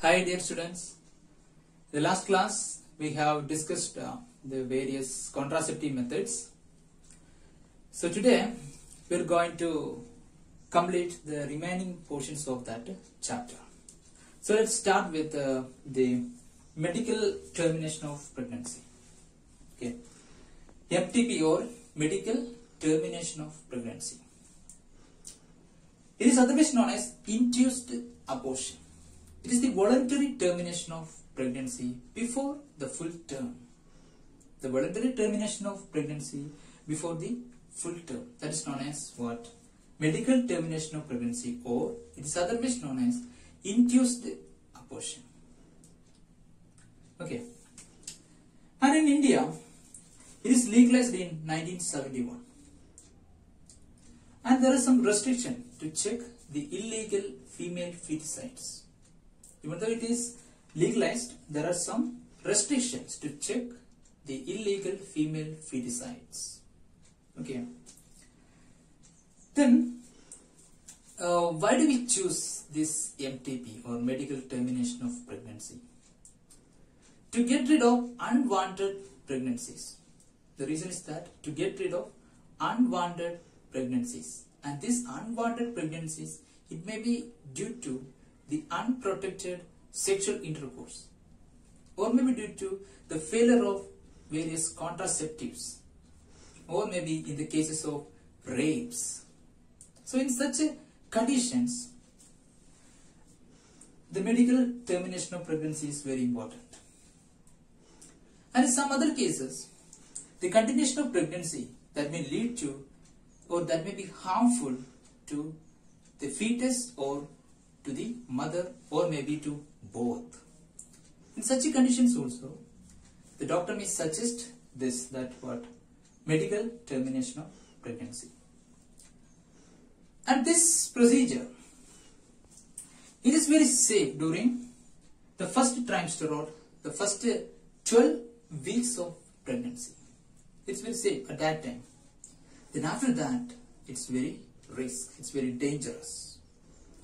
Hi dear students. The last class we have discussed uh, the various contraceptive methods. So today we are going to complete the remaining portions of that chapter. So let's start with uh, the medical termination of pregnancy. Okay. MTP or medical termination of pregnancy. It is otherwise known as induced abortion. It is the voluntary termination of pregnancy before the full term. The voluntary termination of pregnancy before the full term. That is known as what? Medical termination of pregnancy or it is otherwise known as induced abortion. Okay. And in India, it is legalized in 1971. And there is some restriction to check the illegal female feticides. Even though it is legalized, there are some restrictions to check the illegal female feticides. Okay. Then, uh, why do we choose this MTP or medical termination of pregnancy? To get rid of unwanted pregnancies. The reason is that to get rid of unwanted pregnancies. And these unwanted pregnancies, it may be due to the unprotected sexual intercourse or maybe due to the failure of various contraceptives or maybe in the cases of rapes. So in such conditions, the medical termination of pregnancy is very important. And in some other cases, the continuation of pregnancy that may lead to or that may be harmful to the fetus or to the mother or maybe to both. In such conditions also, the doctor may suggest this that what medical termination of pregnancy. And this procedure, it is very safe during the first trimester or the first 12 weeks of pregnancy. It's very safe at that time. Then after that, it's very risk. It's very dangerous.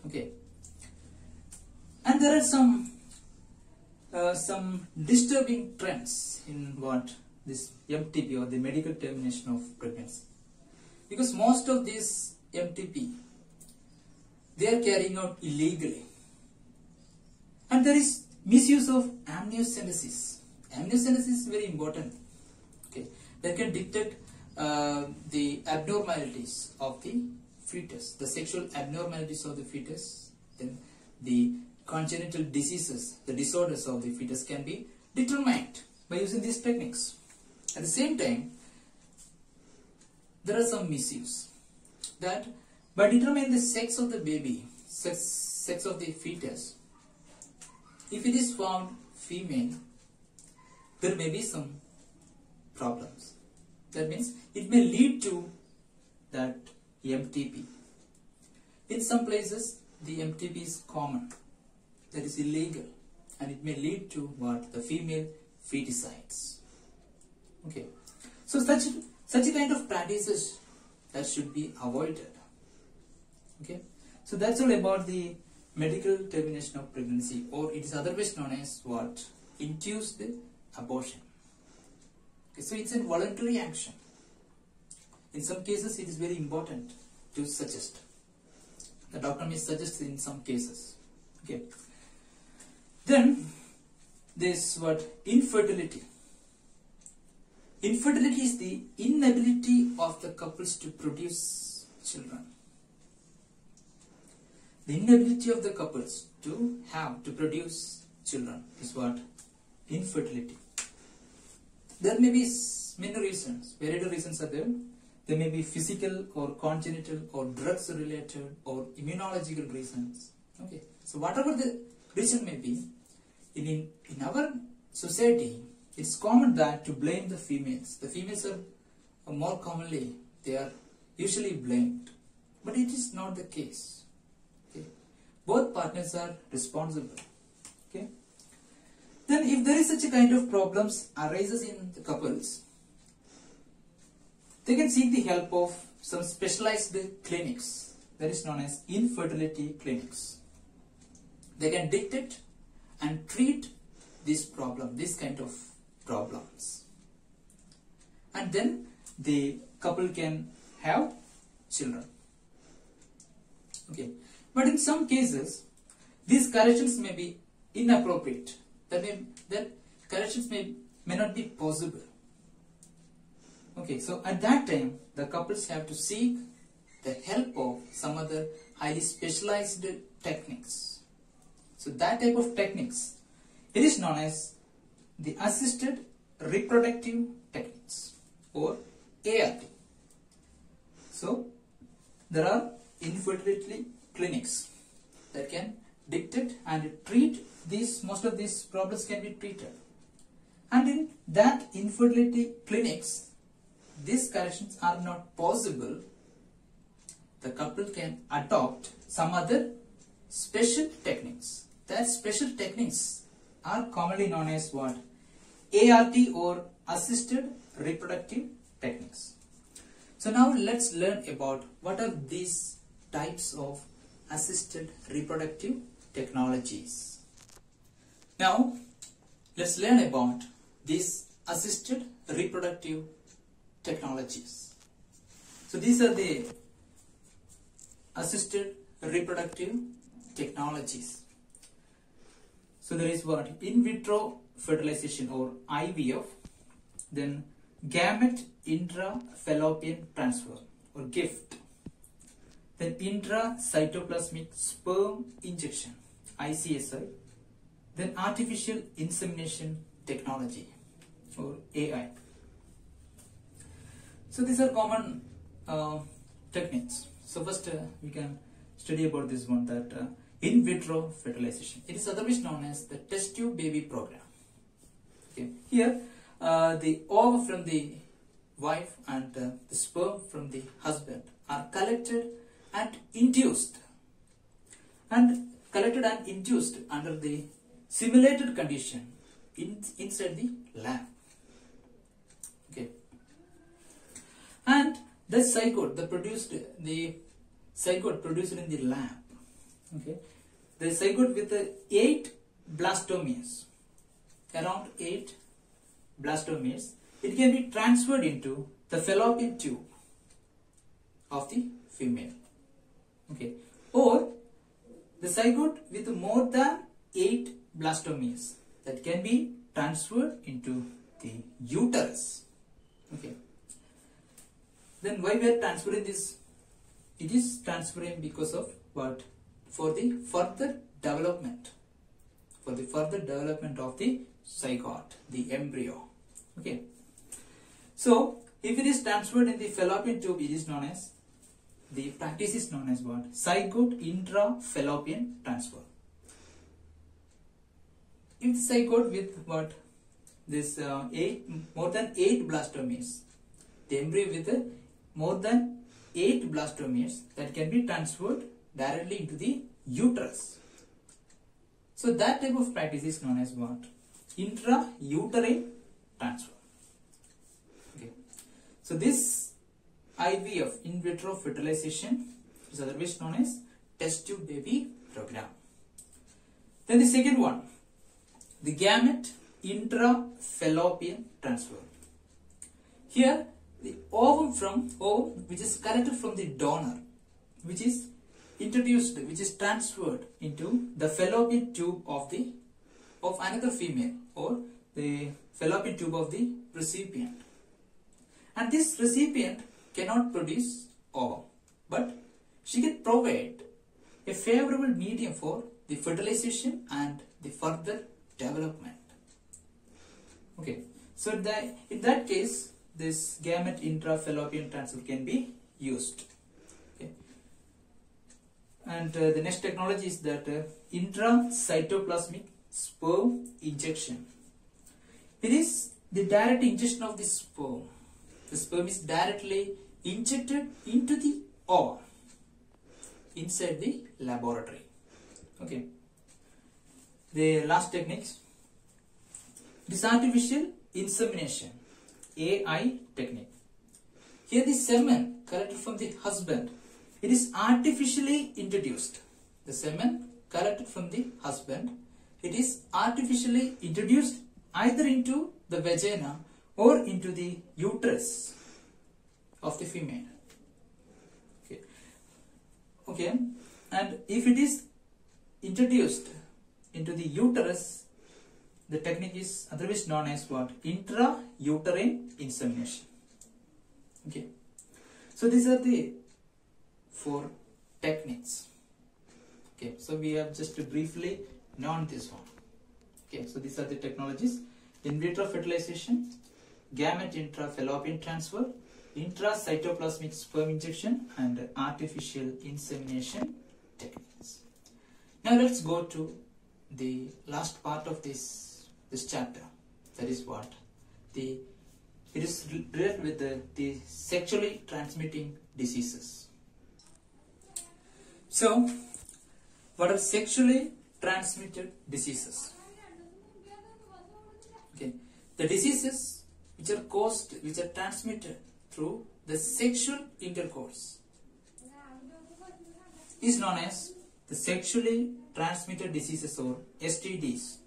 Okay. And there are some uh, some disturbing trends in what this MTP or the medical termination of pregnancy. Because most of these MTP, they are carrying out illegally. And there is misuse of amniocentesis. Amniocentesis is very important. Okay, that can detect uh, the abnormalities of the fetus, the sexual abnormalities of the fetus, then the congenital diseases, the disorders of the fetus can be determined by using these techniques. At the same time, there are some misuse that by determining the sex of the baby, sex, sex of the fetus, if it is found female, there may be some problems. That means it may lead to that MTP. In some places, the MTP is common, that is illegal, and it may lead to what the female feticides. Okay, so such such a kind of practices that should be avoided. Okay, so that's all about the medical termination of pregnancy, or it is otherwise known as what induced abortion. Okay, so it's a voluntary action. In some cases, it is very important to suggest. The doctor may suggest in some cases. Okay. Then this what infertility. Infertility is the inability of the couples to produce children. The inability of the couples to have to produce children is what infertility. There may be many reasons. Varied reasons are there. There may be physical or congenital or drugs related or immunological reasons. Okay. So whatever the reason may be, in, in, our society, it's common that to blame the females. The females are, are more commonly, they are usually blamed. But it is not the case. Okay. Both partners are responsible. Okay. Then if there is such a kind of problems arises in the couples, they can seek the help of some specialized clinics that is known as infertility clinics. They can detect and treat this problem, this kind of problems. And then the couple can have children. Okay. But in some cases, these corrections may be inappropriate. That may that corrections may may not be possible. Okay, so at that time, the couples have to seek the help of some other highly specialized techniques. So that type of techniques, it is known as the assisted reproductive techniques or ART. So there are infertility clinics that can detect and treat these most of these problems can be treated. And in that infertility clinics these corrections are not possible. The couple can adopt some other special techniques that special techniques are commonly known as what ART or assisted reproductive techniques so now let's learn about what are these types of assisted reproductive technologies. Now let's learn about these assisted reproductive technologies. So these are the assisted reproductive technologies. So there is what in vitro fertilization or IVF, then gamete intrafallopian transfer or GIFT, then intracytoplasmic sperm injection ICSI, then artificial insemination technology or AI. So these are common uh, techniques. So first uh, we can study about this one that uh, in vitro fertilization. It is otherwise known as the test tube baby program. Okay. Here uh, the ovum from the wife and uh, the sperm from the husband are collected and induced and collected and induced under the simulated condition in, inside the lab. Okay. And the zygote, the produced, the zygote produced in the lab. Okay. The zygote with the eight blastomeres, around eight blastomeres, it can be transferred into the fallopian tube of the female. Okay. Or the zygote with more than 8 blastomeres that can be transferred into the uterus. Okay. Then why we are transferring this? It is transferring because of what? For the further development. For the further development of the zygote, the embryo. Okay. So, if it is transferred in the fallopian tube, it is known as the practice is known as what? Zygote intrafallopian transfer. If zygote with what? This uh, eight more than eight blastomeres, the embryo with uh, more than eight blastomeres that can be transferred directly into the uterus. So that type of practice is known as what? Intrauterine transfer. Okay. So this IVF, in vitro fertilization, is otherwise known as test tube baby program. Then the second one, the gamete intrafallopian transfer. Here, the ovum from ovum, which is collected from the donor, which is introduced, which is transferred into the fallopian tube of the of another female or the fallopian tube of the recipient. And this recipient cannot produce ovum, but she can provide a favorable medium for the fertilization and the further development. Okay, so that in that case, this gamete intrafallopian transfer can be used. And uh, the next technology is that uh, intracytoplasmic sperm injection. It is the direct injection of the sperm. The sperm is directly injected into the ovum inside the laboratory. Okay. The last techniques. This artificial insemination, AI technique. Here the semen collected from the husband, it is artificially introduced. The semen collected from the husband, it is artificially introduced either into the vagina or into the uterus of the female. Okay. Okay. And if it is introduced into the uterus, the technique is otherwise known as what? Intrauterine insemination. Okay. So these are the four techniques. Okay. So we have just briefly known this one. Okay. So these are the technologies: in vitro fertilization, gamete intrafallopian transfer, intracytoplasmic sperm injection, and artificial insemination techniques. Now let's go to the last part of this this chapter. That is what the it is related with the, the sexually transmitting diseases. So, what are sexually transmitted diseases? Okay, the diseases which are caused, which are transmitted through the sexual intercourse is known as the sexually transmitted diseases or STDs.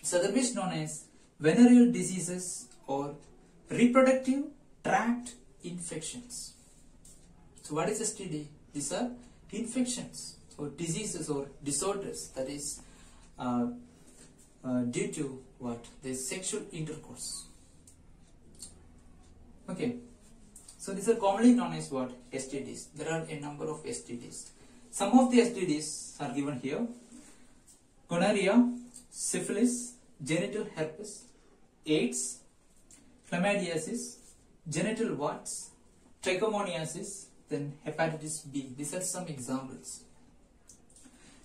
It's otherwise known as venereal diseases or reproductive tract infections. So what is STD? These are infections or diseases or disorders that is uh, uh, due to what? The sexual intercourse. Okay. So these are commonly known as what? STDs. There are a number of STDs. Some of the STDs are given here. Gonorrhea, syphilis, genital herpes, AIDS, chlamydiasis, genital warts, trichomoniasis, then hepatitis B. These are some examples.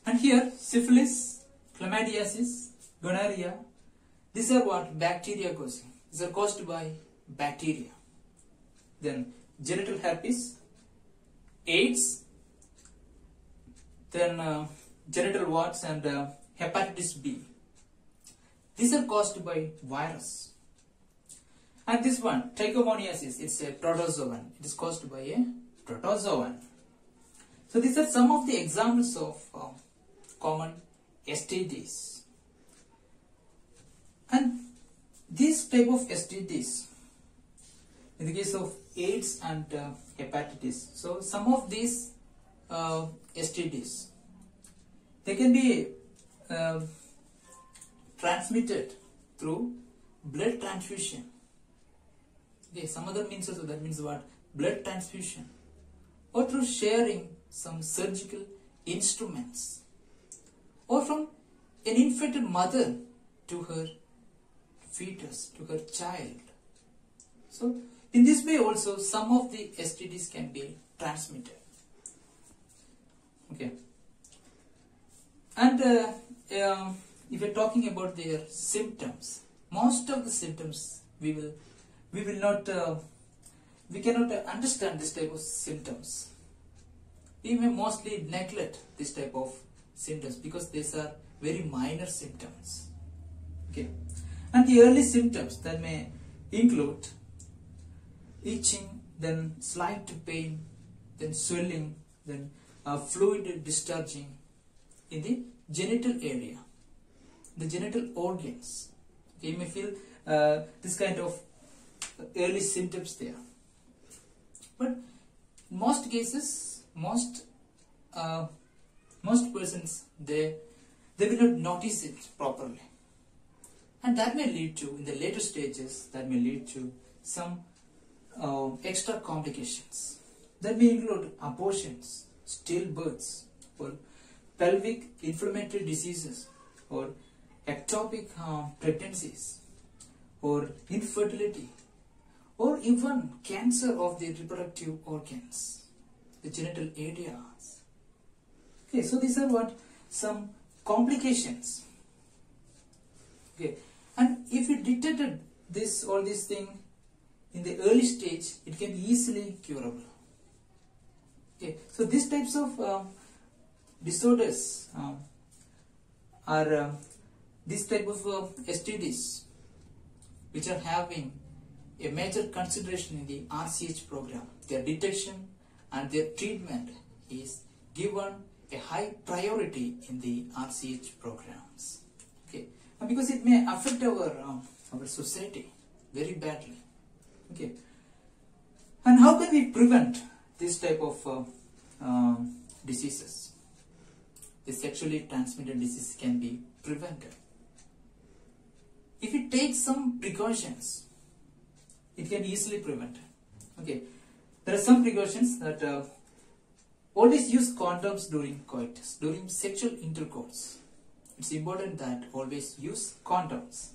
And here, syphilis, chlamydiasis, gonorrhea, these are what bacteria causing. These are caused by bacteria. Then genital herpes, AIDS, then uh, genital warts and uh, hepatitis B. These are caused by virus. And this one, trichomoniasis, it's a protozoan. It is caused by a protozoan. So these are some of the examples of uh, common STDs. And these type of STDs, in the case of AIDS and uh, hepatitis, so some of these uh, STDs, they can be uh, transmitted through blood transfusion. Okay, some other means also that means what? Blood transfusion or through sharing some surgical instruments or from an infected mother to her fetus, to her child. So, in this way also some of the STDs can be transmitted. Okay. And uh, um, if we are talking about their symptoms, most of the symptoms we will we will not uh, we cannot understand this type of symptoms. We may mostly neglect this type of symptoms because these are very minor symptoms. Okay, and the early symptoms that may include itching, then slight pain, then swelling, then uh, fluid discharging in the genital area, the genital organs. Okay, you may feel uh, this kind of early symptoms there. But most cases, most uh, most persons they they will not notice it properly, and that may lead to in the later stages that may lead to some uh, extra complications. That may include abortions, stillbirths, or pelvic inflammatory diseases, or ectopic uh, pregnancies, or infertility, or even cancer of the reproductive organs, the genital areas. Okay, so these are what some complications. Okay, and if you detected this all this thing in the early stage, it can be easily curable. Okay, so these types of um, disorders um, are um, this type of uh, STDs which are having a major consideration in the RCH program. Their detection and their treatment is given a high priority in the RCH programs. Okay, because it may affect our um, our society very badly. Okay, and how can we prevent this type of uh, um, diseases? The sexually transmitted disease can be prevented if it takes some precautions. It can easily prevent. Okay, there are some precautions that uh, always use condoms during coitus, during sexual intercourse. It's important that always use condoms.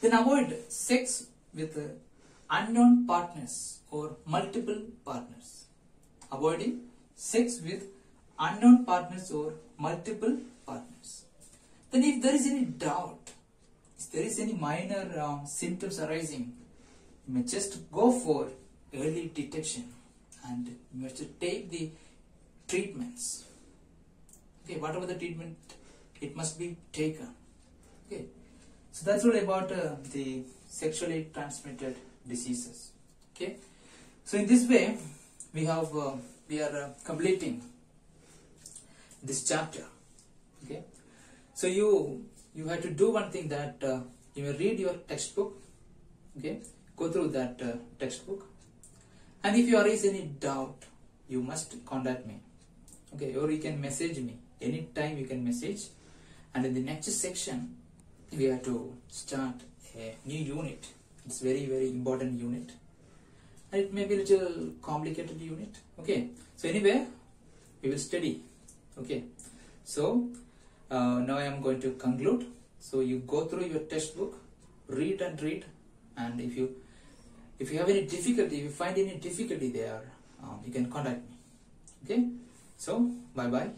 Then avoid sex with uh, unknown partners or multiple partners. Avoiding sex with unknown partners or multiple partners. Then if there is any doubt, if there is any minor um, symptoms arising, you may just go for early detection and you must take the treatments. Okay, whatever the treatment, it must be taken. Okay, so that's all about uh, the sexually transmitted diseases. Okay, so in this way, we have uh, we are uh, completing this chapter. Okay, so you you have to do one thing that uh, you may read your textbook. Okay, go through that uh, textbook. And if you raise any doubt you must contact me. Okay or you can message me. Anytime you can message. And in the next section we have to start a new unit. It's very very important unit. And it may be a little complicated unit. Okay so anyway we will study. Okay so uh, now I am going to conclude. So you go through your textbook read and read. And if you if you have any difficulty if you find any difficulty there um, you can contact me. Okay? So bye bye